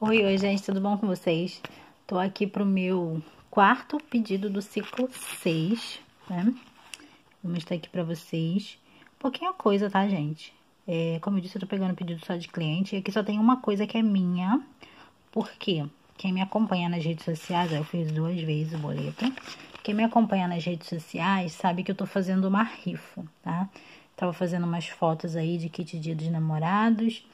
Oi, oi, gente, tudo bom com vocês? Tô aqui pro meu quarto pedido do ciclo 6, né? Vou mostrar aqui pra vocês. Pouquinha coisa, tá, gente? É, como eu disse, eu tô pegando pedido só de cliente. E aqui só tem uma coisa que é minha. Por quê? Quem me acompanha nas redes sociais, eu fiz duas vezes o boleto. Quem me acompanha nas redes sociais sabe que eu tô fazendo uma rifa, tá? Tava fazendo umas fotos aí de kit dia dos namorados.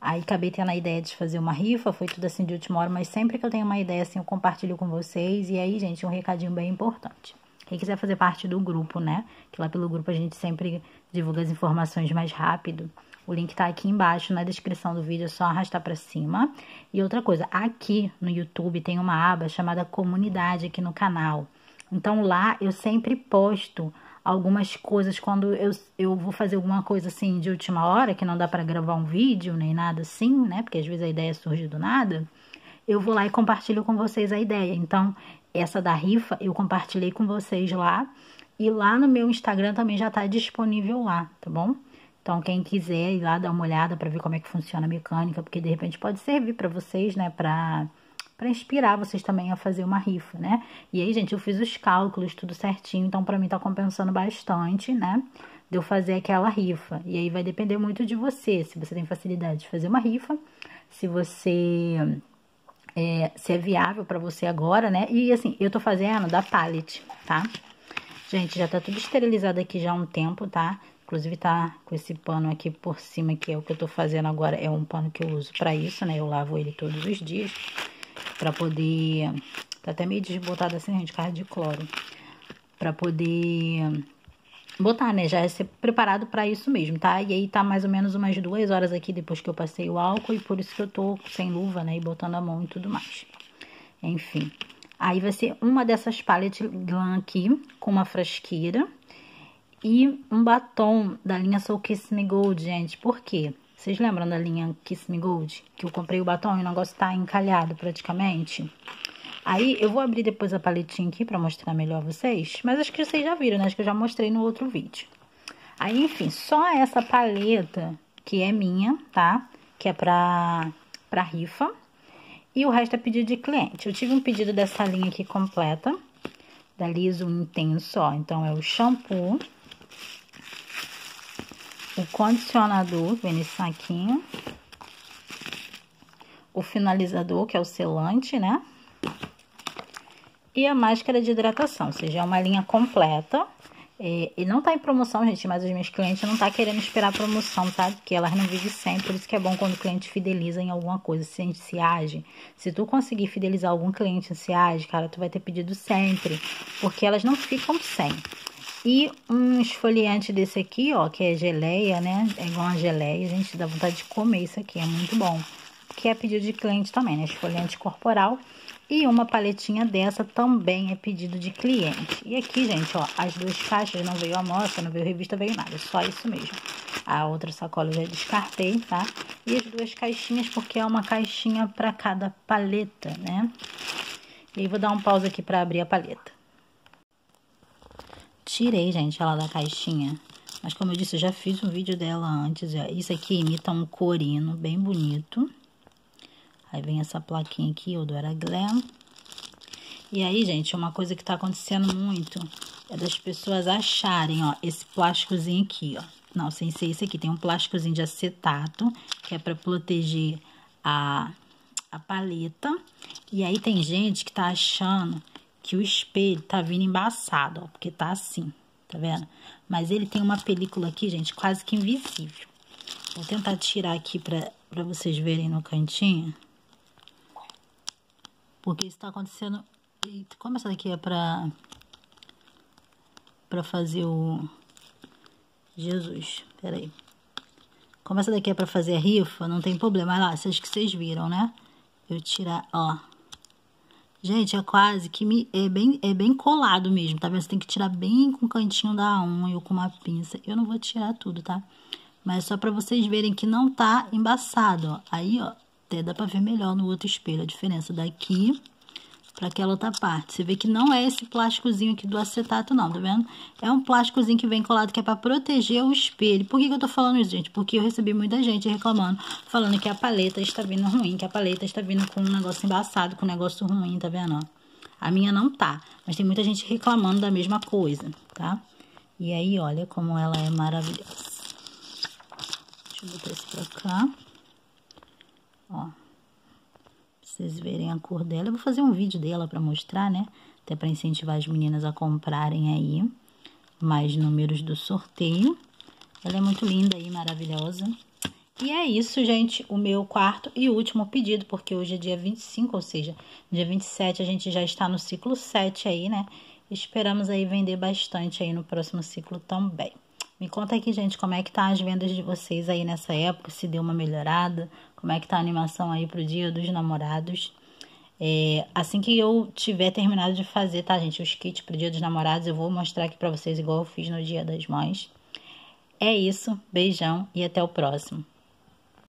Aí acabei tendo a ideia de fazer uma rifa, foi tudo assim de última hora, mas sempre que eu tenho uma ideia assim, eu compartilho com vocês. E aí, gente, um recadinho bem importante. Quem quiser fazer parte do grupo, né? Que lá pelo grupo a gente sempre divulga as informações mais rápido. O link tá aqui embaixo na descrição do vídeo, é só arrastar para cima. E outra coisa, aqui no YouTube tem uma aba chamada comunidade aqui no canal. Então lá eu sempre posto algumas coisas quando eu, eu vou fazer alguma coisa assim de última hora, que não dá para gravar um vídeo nem nada assim, né? Porque às vezes a ideia surge do nada. Eu vou lá e compartilho com vocês a ideia. Então, essa da rifa eu compartilhei com vocês lá. E lá no meu Instagram também já tá disponível lá, tá bom? Então, quem quiser ir lá dar uma olhada para ver como é que funciona a mecânica, porque de repente pode servir para vocês, né? Pra para inspirar vocês também a fazer uma rifa, né? E aí, gente, eu fiz os cálculos, tudo certinho, então para mim tá compensando bastante, né? De eu fazer aquela rifa. E aí vai depender muito de você, se você tem facilidade de fazer uma rifa, se você é, se é viável para você agora, né? E assim, eu tô fazendo da pallet, tá? Gente, já tá tudo esterilizado aqui já há um tempo, tá? Inclusive tá com esse pano aqui por cima, que é o que eu tô fazendo agora, é um pano que eu uso para isso, né? Eu lavo ele todos os dias para poder... Tá até meio desbotado assim, gente, carro de cloro. Para poder botar, né? Já é ser preparado para isso mesmo, tá? E aí tá mais ou menos umas duas horas aqui depois que eu passei o álcool e por isso que eu tô sem luva, né? E botando a mão e tudo mais. Enfim. Aí vai ser uma dessas palette glam aqui com uma frasqueira e um batom da linha Soul Kiss Me Gold, gente. Por quê? Vocês lembram da linha Kiss Me Gold? Que eu comprei o batom e o negócio tá encalhado praticamente. Aí, eu vou abrir depois a paletinha aqui pra mostrar melhor vocês. Mas acho que vocês já viram, né? Acho que eu já mostrei no outro vídeo. Aí, enfim, só essa paleta que é minha, tá? Que é pra, pra rifa. E o resto é pedido de cliente. Eu tive um pedido dessa linha aqui completa. Da Liso Intenso, ó. Então, é o shampoo o condicionador, vem nesse saquinho. O finalizador, que é o selante, né? E a máscara de hidratação, ou seja, é uma linha completa. É, e não tá em promoção, gente, mas os meus clientes não tá querendo esperar promoção, tá? Porque elas não vivem sempre, por isso que é bom quando o cliente fideliza em alguma coisa, se a gente se age. Se tu conseguir fidelizar algum cliente se age, cara, tu vai ter pedido sempre, porque elas não ficam sem. E um esfoliante desse aqui, ó, que é geleia, né? É igual uma geleia, a gente dá vontade de comer isso aqui, é muito bom. Que é pedido de cliente também, né? Esfoliante corporal. E uma paletinha dessa também é pedido de cliente. E aqui, gente, ó, as duas caixas, não veio amostra, não veio revista, veio nada, só isso mesmo. A outra sacola eu já descartei, tá? E as duas caixinhas, porque é uma caixinha para cada paleta, né? E aí, vou dar um pausa aqui para abrir a paleta. Tirei, gente, ela da caixinha. Mas como eu disse, eu já fiz um vídeo dela antes. Isso aqui imita um corino bem bonito. Aí vem essa plaquinha aqui, o Dora Glam. E aí, gente, uma coisa que tá acontecendo muito é das pessoas acharem, ó, esse plásticozinho aqui, ó. Não, sem ser esse aqui. Tem um plásticozinho de acetato, que é pra proteger a, a paleta. E aí tem gente que tá achando que o espelho tá vindo embaçado, ó, porque tá assim, tá vendo? Mas ele tem uma película aqui, gente, quase que invisível. Vou tentar tirar aqui pra, pra vocês verem no cantinho. Porque isso tá acontecendo... Eita, como essa daqui é pra... Pra fazer o... Jesus, peraí. Como essa daqui é pra fazer a rifa, não tem problema. Olha lá, vocês que vocês viram, né? Eu tirar, ó... Gente, é quase que me, é, bem, é bem colado mesmo, tá vendo? Você tem que tirar bem com o cantinho da unha ou com uma pinça. Eu não vou tirar tudo, tá? Mas só pra vocês verem que não tá embaçado, ó. Aí, ó, até dá pra ver melhor no outro espelho a diferença daqui para aquela outra parte. Você vê que não é esse plásticozinho aqui do acetato, não, tá vendo? É um plásticozinho que vem colado que é para proteger o espelho. Por que, que eu tô falando isso, gente? Porque eu recebi muita gente reclamando, falando que a paleta está vindo ruim, que a paleta está vindo com um negócio embaçado, com um negócio ruim, tá vendo? A minha não tá, mas tem muita gente reclamando da mesma coisa, tá? E aí, olha como ela é maravilhosa. Deixa eu botar esse pra cá. Ó vocês verem a cor dela. Eu vou fazer um vídeo dela para mostrar, né? Até para incentivar as meninas a comprarem aí mais números do sorteio. Ela é muito linda e maravilhosa. E é isso, gente, o meu quarto e último pedido, porque hoje é dia 25, ou seja, dia 27 a gente já está no ciclo 7 aí, né? Esperamos aí vender bastante aí no próximo ciclo também. Me conta aqui, gente, como é que tá as vendas de vocês aí nessa época, se deu uma melhorada, como é que tá a animação aí pro dia dos namorados. É, assim que eu tiver terminado de fazer, tá, gente, os kits pro dia dos namorados, eu vou mostrar aqui pra vocês igual eu fiz no dia das mães. É isso, beijão e até o próximo.